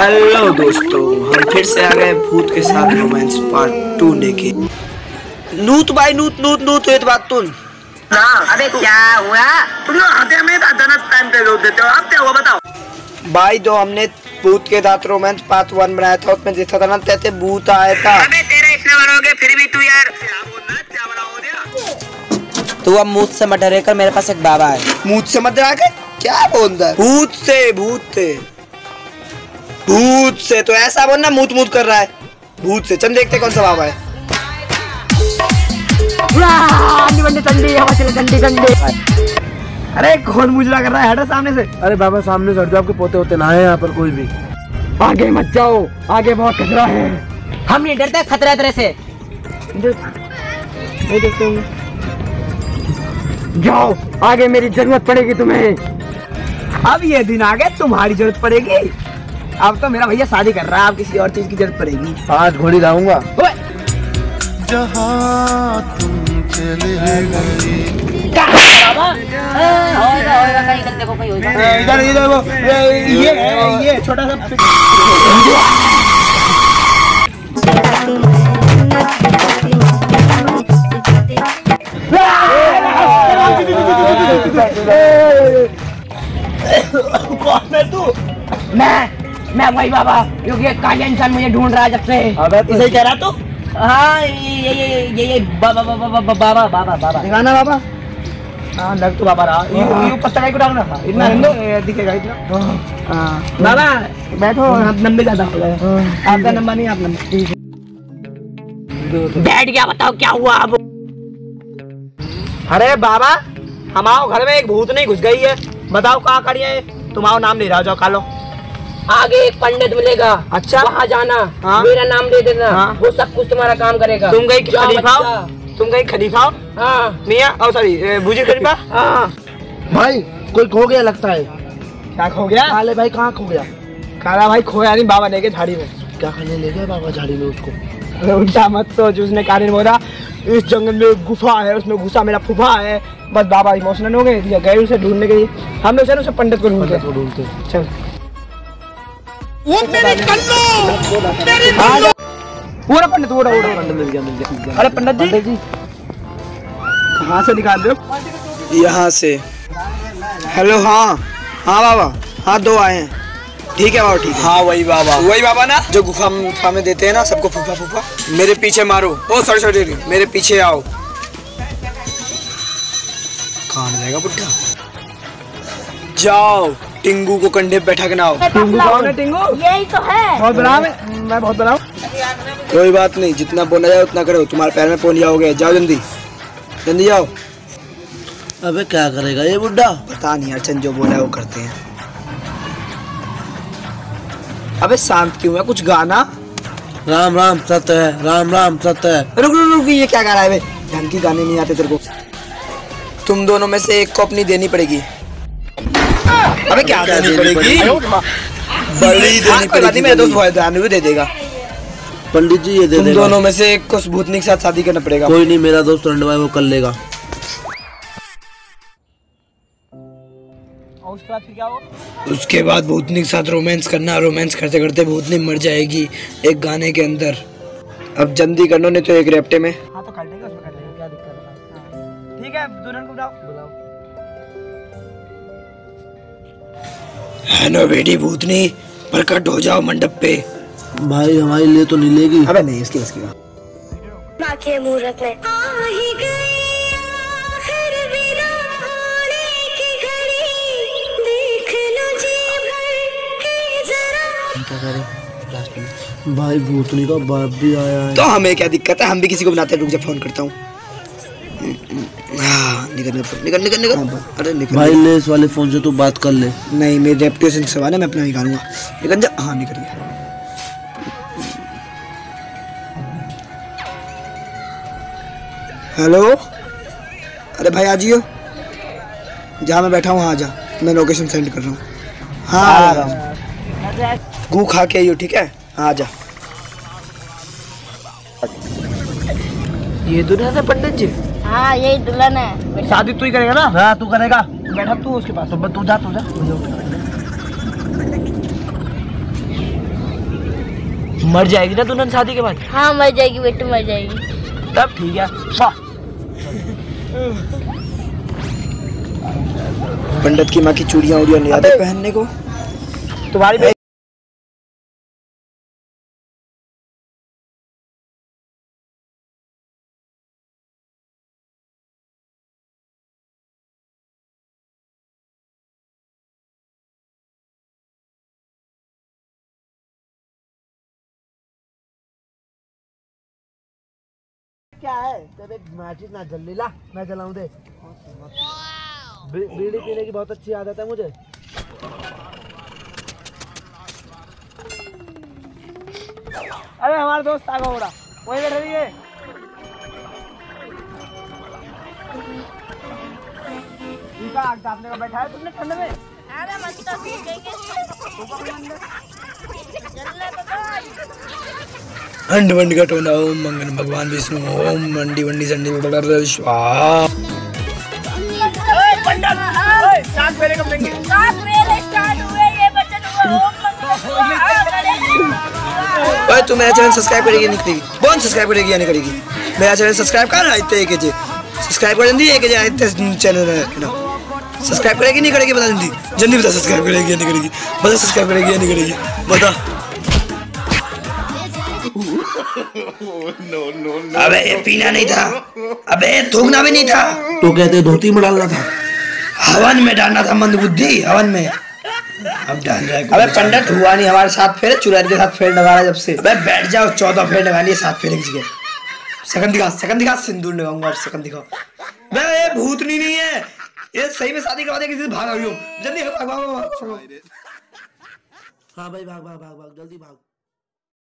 Hello दोस्तों। हम फिर से आ गए भूत के साथ रोमांस पार्ट टू लेके। नूत भाई नूत नूत नूत हुए बात तुम ना अबे क्या हुआ? तुम लोग आते में अचानक टाइम पे रोक देते हो। अब क्या हुआ बताओ। भाई दो हमने भूत के साथ रोमांस पार्ट वन बनाया था उसमें देखा था ना कहते भूत आया था। अबे तेरे इतने बड़े हो गए फिर भी तू यार। तू अब मुझ से मत डरे कर मेरे पास एक बाबा है। मुझ से मत डरा के क्या बोल रहा है? भूत से भूत से। भूत से तो ऐसा बोलना मूत मूत कर रहा है। भूत से चल देखते कौन सा बाबा है। अरे कौन मुजरा कर रहा है हटा सामने से। अरे बाबा सामने से हट जाओ आपके पोते होते ना है यहाँ पर कोई भी। आगे मत जाओ आगे बहुत खतरा है। हम नहीं डरते खतरा तेरे से। नहीं देखते जाओ आगे मेरी ज़रूरत पड़ेगी तुम्हें। अब ये दिन आ गए तुम्हारी ज़रूरत पड़ेगी। अब तो मेरा भैया शादी कर रहा है अब किसी और चीज़ की ज़रूरत पड़ेगी। पाँच घोड़ी लाऊँगा। इधर इधर वो ये ये छोटा सा मैं वही बाबा क्योंकि एक काले इंसान मुझे ढूंढ रहा है जब से। तू सही कह रहा तू? हाँ ये ये ये ये बाबा बाबा बाबा बाबा बाबा दिखाना बाबा। हाँ लग तो बाबा रहा। ये ये पत्ता का डालना था? इतना हिंदो? दिखेगा इतना। हाँ। बाबा बैठो आप नंबर ज़्यादा हो गए। आपका नंबर नहीं आप नंबर बैठ गया बताओ क्या हुआ अब? अरे बाबा हमारे घर में एक भूत नहीं घुस गई है। बताओ कहाँ करिए तुम्हारा नाम ले रहा जाओ खा लो। आगे एक पंडित मिलेगा। अच्छा। वहाँ जाना। हाँ। मेरा नाम दे देना। हाँ। वो सब कुछ तुम्हारा काम करेगा। तुम गई खलीफा? तुम गई खलीफा? हो? मियाँ ओ सॉरी बुजी खलीफा? हाँ। भाई कोई खो गया लगता है। क्या खो गया? काले भाई कहाँ खो गया? काला भाई खोया नहीं बाबा लेके झाड़ी में। क्या खाने ले गया बाबा झाड़ी में उसको? अरे उल्टा मत सोच उसने कारिन बोला इस जंगल में गुफा है उसमें घुसा मेरा फूफा है। बस बाबा इमोशनल हो गए गए उसे ढूँढने के लिए। हम लोग चलो उसे पंडित को ढूंढते पूरा पंडित पूरा पूरा पंडित मिल गया मिल गया मिल गया अरे पंडित जी। पंडित जी। कहाँ से निकाल रहे हो? यहाँ से। हेलो हाँ। हाँ बाबा। हाँ दो आए हैं। ठीक है बाबा ठीक है। हाँ वही बाबा। वही बाबा ना? जो गुफा गुफा में देते हैं ना सबको फूफा फूफा। मेरे पीछे मारो। ओ सॉरी सॉरी मेरे पीछे आओ। कहाँ जाएगा बुढ़ा। जाओ। टिंगू को कंधे पे बैठा के ना आओ टिंगू कौन? है टिंगू? यही तो है। बहुत बड़ा है मैं बहुत बड़ा कोई बात नहीं जितना बोला जाए उतना करो तुम्हारे पैर में पहुँच जाओगे। जाओ जल्दी। जल्दी जाओ। अबे क्या करेगा ये बुड्ढा? पता नहीं अर्चन जो बोला है वो करते हैं। अबे शांत क्यों है? कुछ गाना? राम राम सत्य है राम राम सत्य है। रुक रुक रुक ये क्या गा रहा है? बे ढंग की गाने नहीं आते तेरे को। तुम दोनों में से एक को अपनी देनी पड़ेगी। अबे क्या देनी पड़ेगी? बड़ी देनी पड़ेगी मेरा दोस्त बहुत ध्यान भी दे देगा। पंडित जी ये दे तुम देगा। दोनों में से एक को भूतनी के साथ शादी करना पड़ेगा। कोई नहीं मेरा दोस्त रंडवा है वो कर लेगा। और उसके बाद फिर क्या हुआ? उसके बाद भूतनी के साथ रोमांस करना रोमांस करते करते भूतनी मर जाएगी एक गाने के अंदर। अब जल्दी करना नहीं तो एक रेपटे में। हाँ तो काटेगा उसमें काटेगा क्या दिक्कत है? हाँ। ठीक है दुल्हन को बुलाओ। बुलाओ है ना बेटी भूतनी प्रकट हो जाओ मंडप पे। भाई हमारी ले तो नहीं लेगी। अबे नहीं इसकी बस की बात के मुहूर्त में। आ ही गई आखिर वीराने की घड़ी। देख लो जी भर के जरा। क्या करें भाई भूतनी का बाप भी आया है। तो हमें क्या दिक्कत है? हम भी किसी को बनाते हैं। रुक जा फ़ोन करता हूँ हाँ। निकल निकल निकल निकल निकल। अरे निकल भाई ले इस वाले फ़ोन से तू बात कर ले। नहीं मेरी रेपुटेशन सवाल है मैं अपना निकालूँगा निकल जा। हाँ निकल गया। हेलो? अरे भाई आ जियो। जहाँ मैं बैठा हूँ वहाँ आ जा। मैं लोकेशन सेंड कर रहा हूँ। हाँ। हूँ। गू खा के आइयो ठीक है? हाँ आ जा। ये दुनिया से पंडित जी। हाँ यही दुल्हन है। शादी तू ही करेगा ना? हाँ तू करेगा। बैठा तू उसके पास। तो तू जा तू जा। मर जाएगी ना दुल्हन शादी के बाद? हाँ मर जाएगी बेटू मर जाएगी। तब ठीक है। वाह। पंडित की माँ की चूड़ियाँ उड़ियाँ नहीं आते पहनने को। तुम्हारी क्या है? तेरे मैचिस ना जल्दी ला मैं जलाऊं दे। बीड़ी पीने की बहुत अच्छी आदत है मुझे। अरे हमारा दोस्त आ गया बड़ा वहीं बैठे रहिए। इनका आग तापने का बैठा है तुमने ठंड में। अरे मत तो देंगे अंड वंड का टोना ओम मंगल भगवान विष्णु ओम मंडी वंडी संडी बड़ा स्वाहा सात फेरे कब लेंगे सात मेरे स्टार्ट हुए ये बचन हुआ ओम मंगल गणेश ओए तू मेरा चैनल सब्सक्राइब करेगी नहीं करेगी? कौन सब्सक्राइब करेगी या नहीं करेगी? मेरा चैनल सब्सक्राइब कर रहा है एक जे। सब्सक्राइब कर जल्दी एक जे चैनल है ना? सब्सक्राइब करेगी नहीं करेगी बता जल्दी। जल्दी बता सब्सक्राइब करेगी या नहीं करेगी? बता सब्सक्राइब करेगी या नहीं करेगी? बता। अबे ये पीना नहीं था। अबे थूकना भी नहीं था। तो कहते धोती में डालना था। हवन में डालना था मंदबुद्धि हवन में। अब डाल रहा है अबे पंडित हुआ नहीं हमारे साथ फेरे चुड़ैल के साथ फेर लगा रहा जब से। अबे बैठ जाओ चौदह फेर लगा लिए सात फेरे जगह सकन दिखा सकन दिखा सिंदूर लगाऊँगा अब सकन दिखाओ। बे ये भूतनी नहीं है। ये सही में शादी करवा दे किसी से भाग हो। जल्दी भाग भाग भाग, भाग हाँ भाई भाग भाग भाग भाग जल्दी भाग।